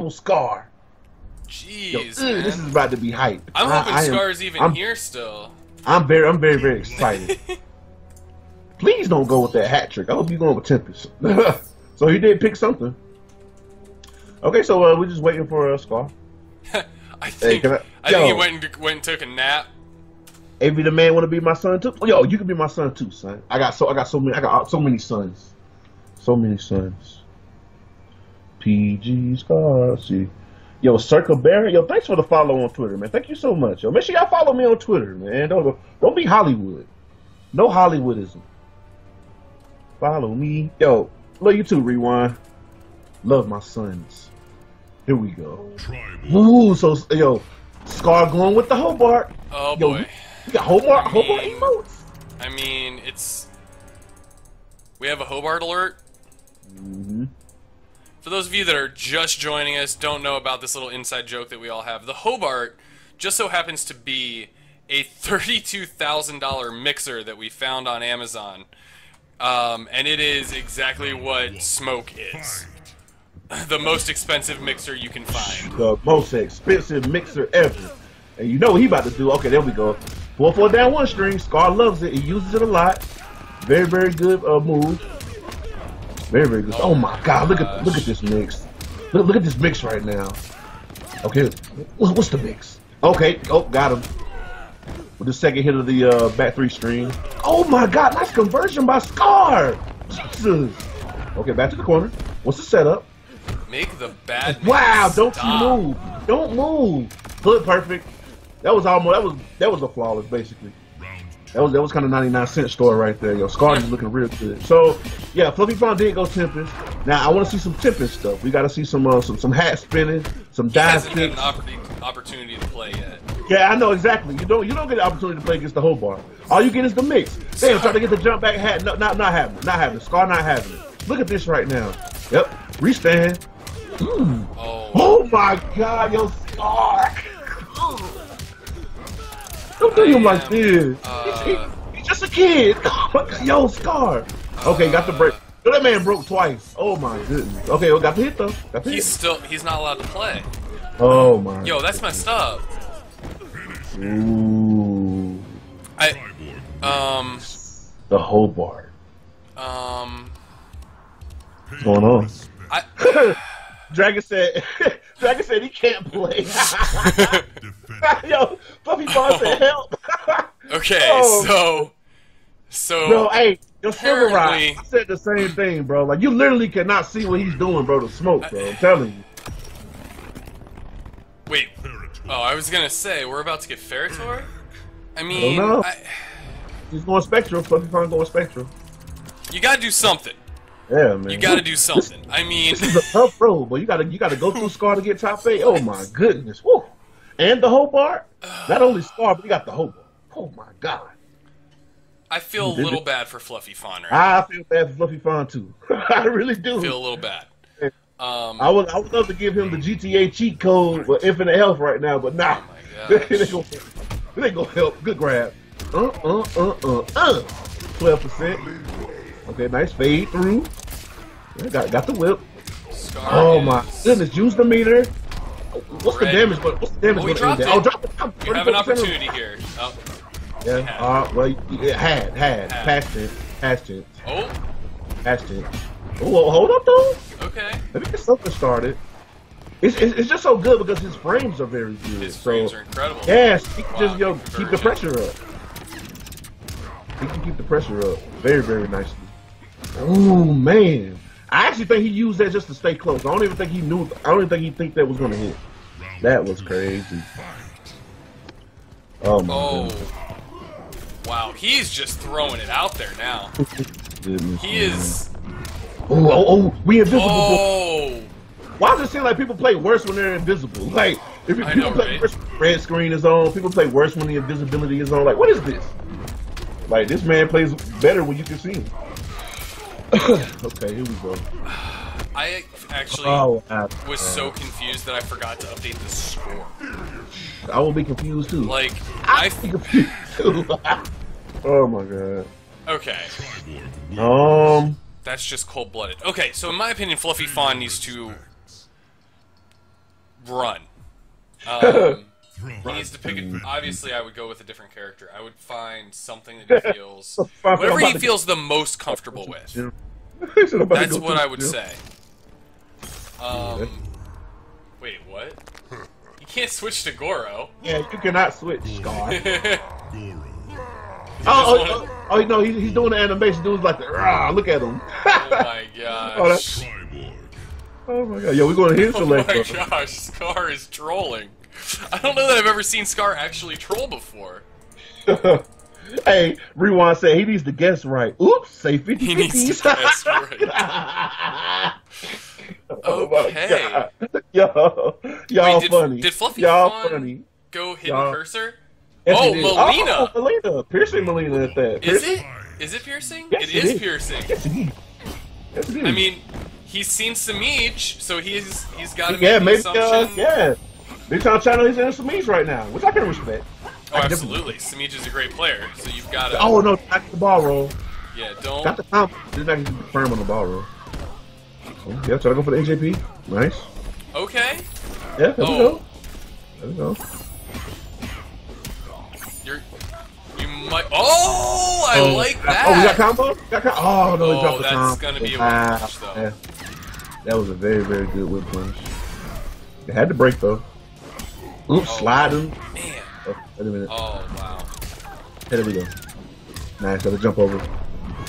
triple Scar. Yo, Jeez, man. this is about to be hype. I'm I- hoping I am- Scar's even I'm- here still. I'm very, I'm very, very excited. Please don't go with that hat trick. I hope you're going with Tempest. so he did pick something. Okay, so uh, we're just waiting for uh, Scar. I think can I- I, think he went and went and took a nap. Av the man want to be my son too. Yo, you can be my son too, son. I got so I got so many I got so many sons, so many sons. PG Scar. let's See, yo, Circle Barry. Yo, thanks for the follow on Twitter, man. Thank you so much. Yo, make sure y'all follow me on Twitter, man. Don't don't be Hollywood. No Hollywoodism. Follow me. Yo, love you too, Rewind. Love my sons. Here we go. Ooh, so yo, Scar going with the Hobart. Oh Yo, boy. You got Hobart, I Hobart mean- emotes. I mean, it's. We have a Hobart alert. Mm-hmm. For those of you that are just joining us, don't know about this little inside joke that we all have. The Hobart just so happens to be a thirty-two thousand dollar mixer that we found on Amazon, um, and it is exactly what smoke is. The most expensive mixer you can find. The most expensive mixer ever. And you know what he about to do. Okay, there we go. Four four down one string. Scar loves it. He uses it a lot. Very very good uh, move. Very very good. Oh, my God! Look at look at this mix. Look look at this mix right now. Okay, what's, the mix? Okay, oh got him. With the second hit of the uh, back three string. Oh my God! Nice conversion by Scar. Jesus. Okay, back to the corner. What's the setup? Make the bad. Wow, don't stop. you move. Don't move. Hood perfect. That was almost that was that was a flawless basically. That was that was kind of 99 cent store right there. Yo, Scar is looking real good. So yeah, Fluffy Fawn did go Tempest. Now I want to see some Tempest stuff. We got to see some uh, some some hat spinning, some He dive hasn't had an opportunity to play yet. Yeah, I know exactly. You don't you don't get the opportunity to play against the Hobart. All you get is the mix. Damn, trying to get the jump back hat. No, not not having it. Not having it. Scar not having it. Look at this right now. Yep. Restand. Oh, Oh my god, yo, Scar! Don't do him like this. Uh, He's, just a kid. yo, Scar. Okay, got the break. Yo, that man broke twice. Oh my goodness. Okay, well, got the hit though. Got the he's hit. still he's not allowed to play. Oh my. Yo, that's messed up. Ooh. I um The Hobart. um What's going on? I Dragon said. Dragon said he can't play. yo, Fluffy Ball said oh. help. okay, Oh. so so Bro, hey, your silver rod. I said the same thing, bro. Like you literally cannot see what he's doing, bro. The smoke, bro. I'm telling you. wait. Oh, I was gonna say we're about to get Ferritor. I mean. I, He's going spectral. Fawn going spectral. you gotta do something. Yeah, man. You gotta do something. I mean, This is a tough road, but you gotta you gotta go through Scar to get top eight. Oh my goodness. Woo. And the Hobart. Not only Scar, but you got the Hobart. Oh my god. I feel a little it. bad for Fluffy Fawn right. I feel bad for Fluffy Fawn too. I really do. I feel a little bad. Um, I would I would love to give him the GTA cheat code for infinite health right now, but nah. Oh my it ain't gonna, it ain't gonna help. Good grab. Uh uh uh uh uh. Twelve percent. Okay, nice fade through. Yeah, got got the whip. Scar Oh my goodness, use the meter. What's the damage? But what's the damage? Oh, he dropped at? it. Oh, drop it. down. You have an 34% opportunity here. Oh, Yeah. Uh, well, it had, had, Had. past tense, past tense, oh, past tense. Oh, hold up though. okay. Let me get something started. It's, it's, it's just so good because his frames are very good. His so, frames are incredible. Yes, he can Wow, just yo good keep the pressure up. He can keep the pressure up very, very nicely. Oh man, I actually think he used that just to stay close. I don't even think he knew. I don't even think he think that was gonna hit. That was crazy. Oh my Oh, wow. He's just throwing it out there now. goodness. He is. Oh, oh, oh, we invisible. Oh, Why does it seem like people play worse when they're invisible? Like, if people know, play right? worse when red screen is on, people play worse when the invisibility is on. Like, what is this? Like, this man plays better when you can see him. okay, here we go. I actually Oh, was so confused that I forgot to update the score. I will be confused too. Like, I. be confused too. oh my god. Okay, Um, that's just cold blooded. Okay, so in my opinion, Fluffy Fawn needs to run. Um, he needs to pick it. Obviously, I would go with a different character. I would find something that he feels, whatever he feels the most comfortable with. He said, "I'm about to That's what I would say. Um, wait, what? You can't switch to Goro. Yeah, you cannot switch, Scar. oh oh, oh, oh, oh, no, he, he's doing the animation. Dude's like, "Rah, look at him. Oh my oh, gosh! that's, oh my god, yo, we're going to hit Oh my select. gosh! Scar is trolling. I don't know that I've ever seen Scar actually troll before. hey, Rewind said he needs to guess right. Oops, say 50 He needs to guess right. Okay. Yo, y'all Wait, did- funny. did Fluffy y'all funny. Go hidden Y'all- cursor. Yes, Oh. Mileena. Oh, Mileena. Piercing Mileena at that. Is Piercing- it? Is it piercing? Yes, it it is is. piercing. Yes, it is. Yes, it is. I mean, he's seen Samij, so he's he's got to yeah, make maybe, uh, assumption. yeah. They're trying to channel his inner Samis right now, which I can respect. Oh, absolutely. Samij is a great player, so you've got to. Oh, no, not the ball roll. yeah, don't. Got the comp. Didn't actually confirm on the ball roll. Oh, yeah, try to go for the NJP. Nice. Okay, Yeah, there we Oh. go. There we go. you're. You might. Oh, I Oh, like that. Oh, we got combo? Got com- oh, no, he Oh, dropped the that's gonna be a ah, whip punch, though. Yeah. That was a very, very good whip punch. It had to break, though. Oops, Oh. sliding. Man. Oh, wait a minute. Oh wow. There we go. Nice, gotta jump over.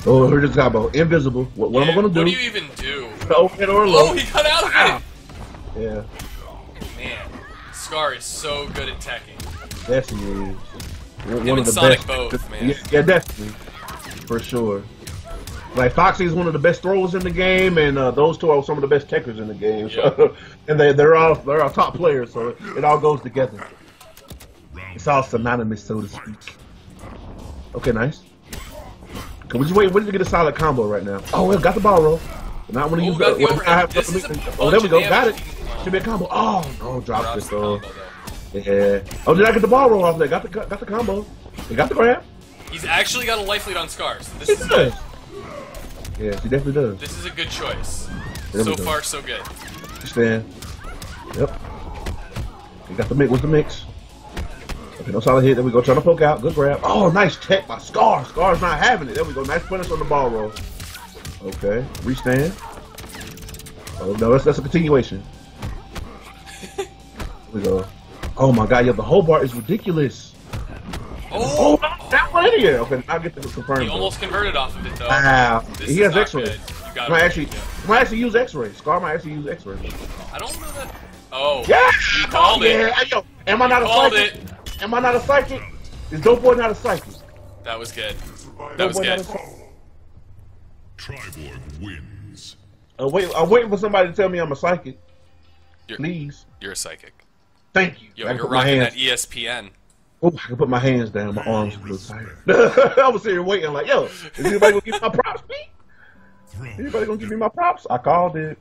Oh, here's the combo. Invisible. What, what am I gonna do? What do you even do? Overhead or low? Oh, he got out of it. Yeah, Man, Scar is so good at teching. yes he is. One Him of the Sonic best. both, man. Yeah, yeah, definitely. For sure. Like Foxy is one of the best throwers in the game, and uh, those two are some of the best techers in the game. So, and they they're all they're all top players, so it, all goes together. It's all synonymous, so to speak. Okay, nice. Can we just wait? Wait to get a solid combo right now. Oh, we got the ball roll. Not when to use got the. the when I have overhead. to- This is a oh, there we go. Got it. Should be a combo. Oh no, dropped it the though. Yeah. Oh, did I get the ball roll off there? Got the got the combo. They got the grab. He's actually got a life lead on Scars. This She is good. does. Yeah, she definitely does. This is a good choice. There So far, so good. Stand. Yep. You got the mix. What's the mix? Okay, no solid hit. There we go. Trying to poke out. Good grab. Oh, nice tech by Scar. Scar's not having it. There we go. Nice punish on the ball roll. Okay. Restand. Oh, no, that's, that's a continuation. There we go. Oh my god, yeah, the Hobart is ridiculous. Oh, oh That one in here. Okay, I'll get to confirm. he though. almost converted off of it though. Wow. This He has X-ray. good. Might actually, break it. might actually use X-ray. Scar might actually use X-ray. I don't know that. Oh, Yeah, you called oh, it. Yeah. Yo, am I not a Called psychic? it. Am I not a psychic? Is Dope Boy not a psychic? That was good. That Dope was Boy good. a? Triborg wins. Uh, wait, I'm waiting for somebody to tell me I'm a psychic. You're, Please, you're a psychic. thank you. Yo, I you're rocking hands. that ESPN. Oh, I can put my hands down. My arms are tired. I was sitting here waiting, like, yo, is anybody gonna give me my props, me? Anybody gonna give me my props? I called it.